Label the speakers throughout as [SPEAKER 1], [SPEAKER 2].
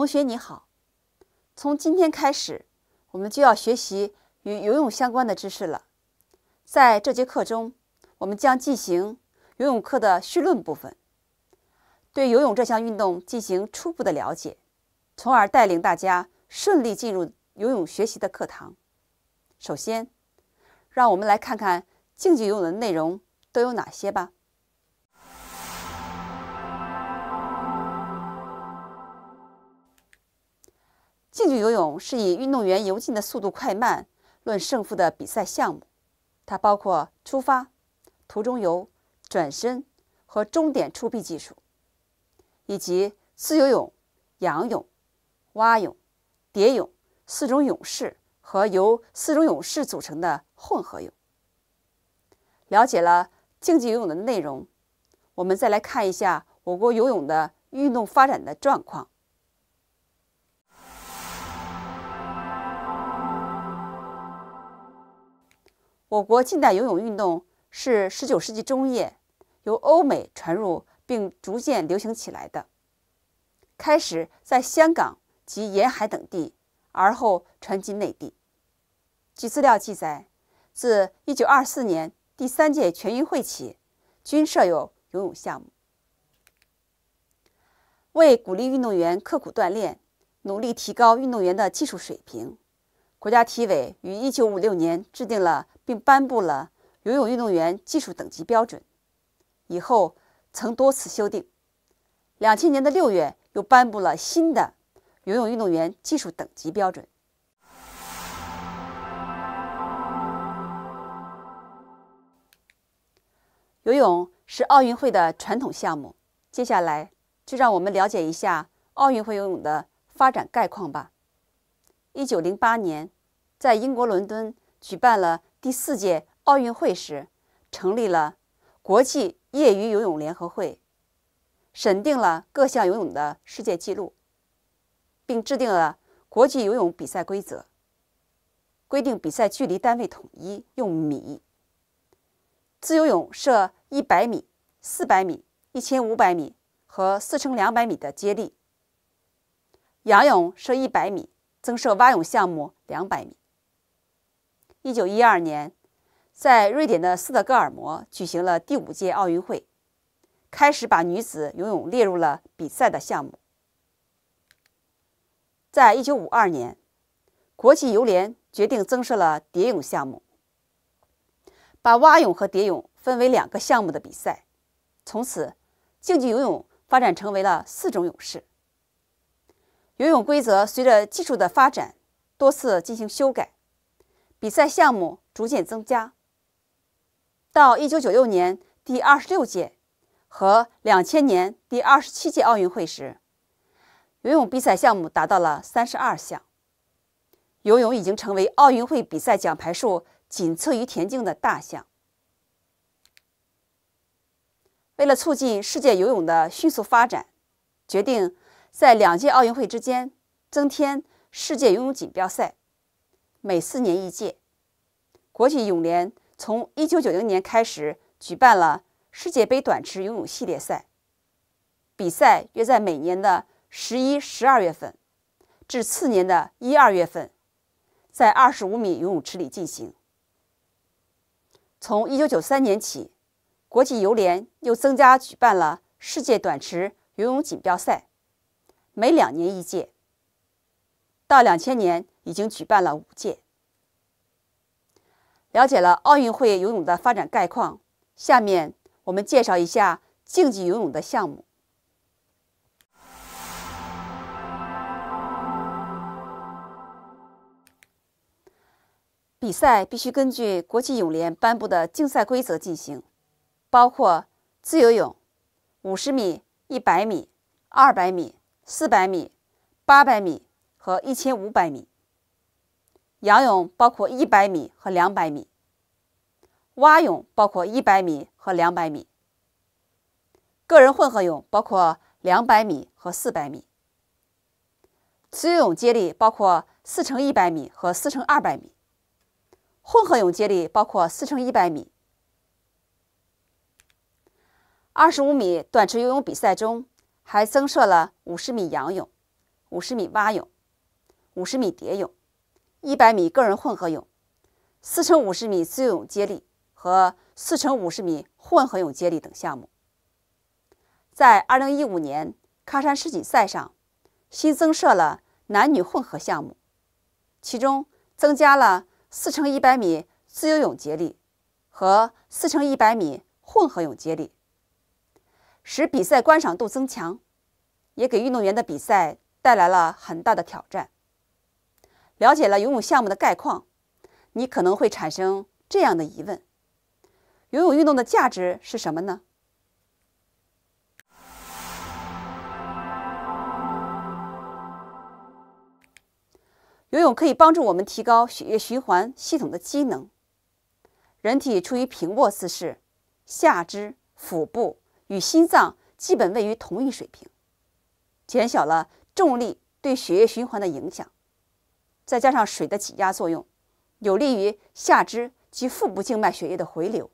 [SPEAKER 1] 同学你好，从今天开始，我们就要学习与游泳相关的知识了。在这节课中，我们将进行游泳课的绪论部分，对游泳这项运动进行初步的了解，从而带领大家顺利进入游泳学习的课堂。首先，让我们来看看竞技游泳的内容都有哪些吧。竞技游泳是以运动员游进的速度快慢论胜负的比赛项目，它包括出发、途中游、转身和终点触壁技术，以及自由泳、仰泳、蛙泳、蝶泳四种泳式。和由四种泳式组成的混合泳。了解了竞技游泳的内容，我们再来看一下我国游泳的运动发展的状况。我国近代游泳运动是十九世纪中叶由欧美传入并逐渐流行起来的，开始在香港及沿海等地，而后传进内地。据资料记载，自1924年第三届全运会起，均设有游泳项目。为鼓励运动员刻苦锻炼，努力提高运动员的技术水平，国家体委于1956年制定了并颁布了《游泳运动员技术等级标准》，以后曾多次修订。2000年的6月，又颁布了新的《游泳运动员技术等级标准》。游泳是奥运会的传统项目。接下来，就让我们了解一下奥运会游泳的发展概况吧。一九零八年，在英国伦敦举办了第四届奥运会时，成立了国际业余游泳联合会，审定了各项游泳的世界纪录，并制定了国际游泳比赛规则，规定比赛距离单位统一用米。自由泳设一百米、四百米、一千五百米和四乘两百米的接力。仰泳设一百米，增设蛙泳项目两百米。一九一二年，在瑞典的斯德哥尔摩举行了第五届奥运会，开始把女子游泳列入了比赛的项目。在一九五二年，国际游联决定增设了蝶泳项目。把蛙泳和蝶泳分为两个项目的比赛，从此竞技游泳发展成为了四种泳式。游泳规则随着技术的发展多次进行修改，比赛项目逐渐增加。到1996年第二十六届和2000年第二十七届奥运会时，游泳比赛项目达到了三十二项，游泳已经成为奥运会比赛奖牌数。仅次于田径的大项。为了促进世界游泳的迅速发展，决定在两届奥运会之间增添世界游泳锦标赛，每四年一届。国际泳联从1990年开始举办了世界杯短池游泳系列赛，比赛约在每年的十一、十二月份至次年的一二月份，在二十五米游泳池里进行。从1993年起，国际游联又增加举办了世界短池游泳锦标赛，每两年一届。到2000年，已经举办了五届。了解了奥运会游泳的发展概况，下面我们介绍一下竞技游泳的项目。比赛必须根据国际泳联颁布的竞赛规则进行，包括自由泳、五十米、一百米、二百米、四百米、八百米和一千五百米；仰泳包括一百米和两百米；蛙泳包括一百米和两百米；个人混合泳包括两百米和四百米；自由泳接力包括四乘一百米和四乘二百米。混合泳接力包括四乘一百米、二十五米短池游泳比赛中，还增设了五十米仰泳、五十米蛙泳、五十米蝶泳、一百米个人混合泳、四乘五十米自由泳接力和四乘五十米混合泳接力等项目。在二零一五年喀山世锦赛上，新增设了男女混合项目，其中增加了四乘一百米自由泳接力和四乘一百米混合泳接力，使比赛观赏度增强，也给运动员的比赛带来了很大的挑战。了解了游泳项目的概况，你可能会产生这样的疑问：游泳运动的价值是什么呢？游泳可以帮助我们提高血液循环系统的机能。人体处于平卧姿势，下肢、腹部与心脏基本位于同一水平，减小了重力对血液循环的影响。再加上水的挤压作用，有利于下肢及腹部静脉血液的回流，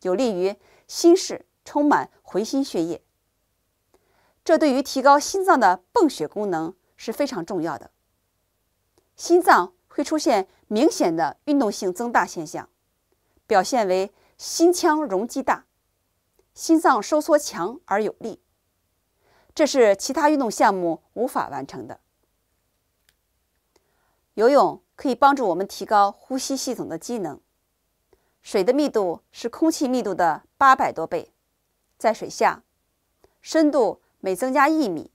[SPEAKER 1] 有利于心室充满回心血液。这对于提高心脏的泵血功能是非常重要的。心脏会出现明显的运动性增大现象，表现为心腔容积大，心脏收缩强而有力，这是其他运动项目无法完成的。游泳可以帮助我们提高呼吸系统的机能。水的密度是空气密度的八百多倍，在水下，深度每增加一米，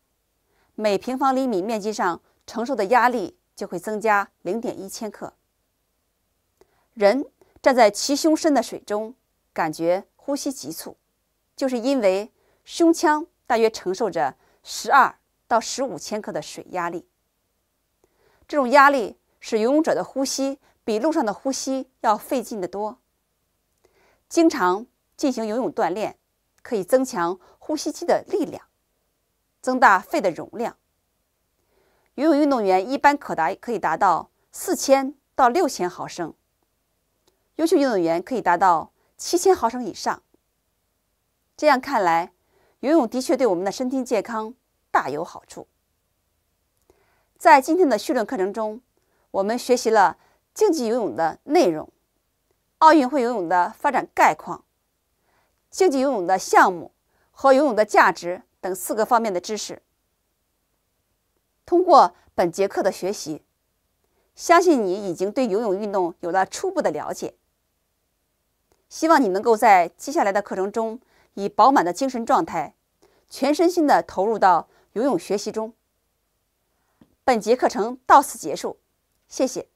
[SPEAKER 1] 每平方厘米面积上承受的压力。就会增加零点一千克。人站在齐胸深的水中，感觉呼吸急促，就是因为胸腔大约承受着十二到十五千克的水压力。这种压力使游泳者的呼吸比陆上的呼吸要费劲得多。经常进行游泳锻炼，可以增强呼吸机的力量，增大肺的容量。游泳运动员一般可达可以达到四千到六千毫升，优秀运动员可以达到七千毫升以上。这样看来，游泳的确对我们的身体健康大有好处。在今天的训练课程中，我们学习了竞技游泳的内容、奥运会游泳的发展概况、竞技游泳的项目和游泳的价值等四个方面的知识。通过本节课的学习，相信你已经对游泳运动有了初步的了解。希望你能够在接下来的课程中，以饱满的精神状态，全身心的投入到游泳学习中。本节课程到此结束，谢谢。